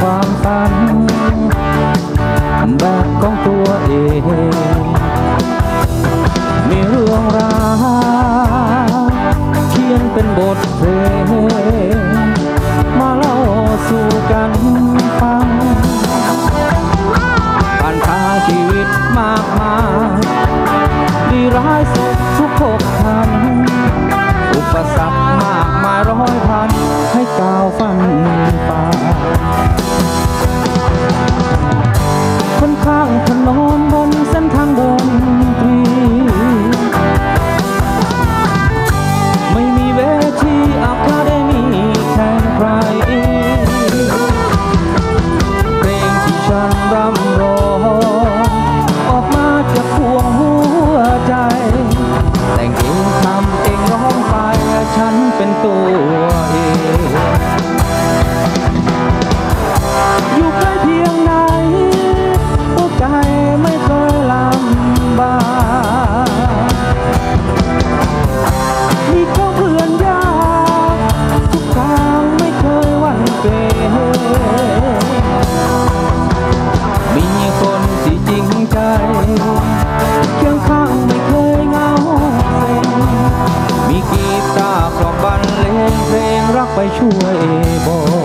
ความฝัน แบบของตัวเอง มีเรื่องราวเขียนเป็นบทเพลง มาเล่าสู่กันฟังผ่านพาชีวิตมากมายดีร้ายสุขทุกขกทัน อุปสรรคมากมายร้อยพันให้ก้าวฟัน ไปช่วยบอก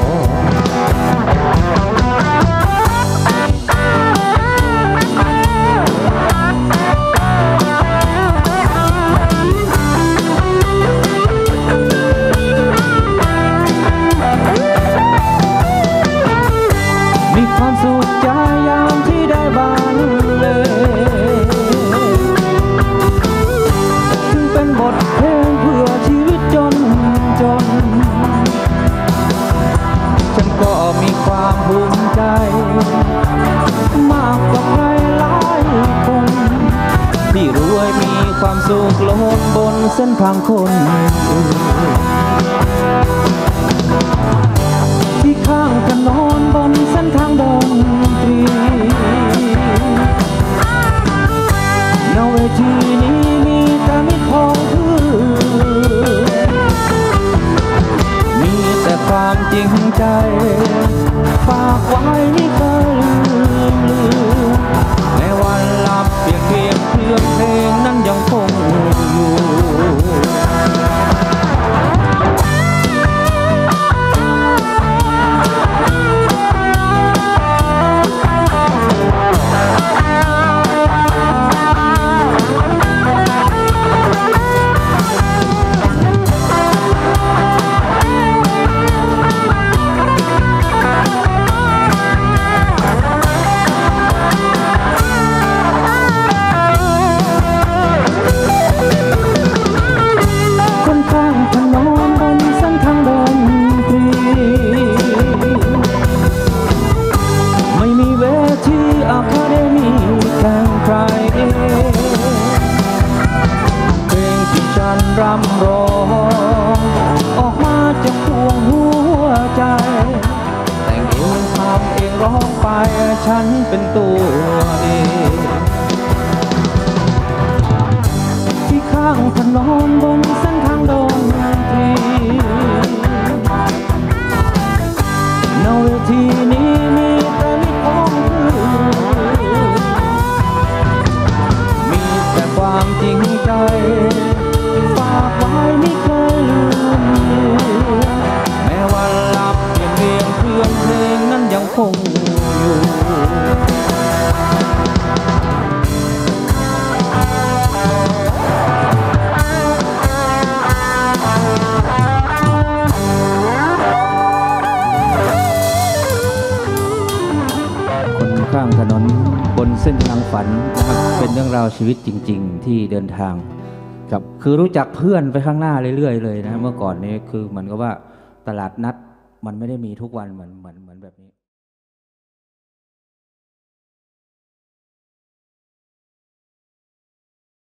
ความสุขโลดบนเส้นทางคนอื่น รำร้อง ออกมาจากพวงหัวใจ แต่งเองทำเองร้องไปฉันเป็นตัวเองที่ข้างถนนบนเส้น นนบนเส้นทางฝันนะครับเป็นเรื่องราวชีวิตจริง ๆ ที่เดินทางกับคือรู้จักเพื่อนไปข้างหน้าเรื่อยๆเลยนะเมื่อก่อนนี้คือเหมือนกับว่าตลาดนัดมันไม่ได้มีทุกวันเหมือนเหมือนเหมือนแบบนี้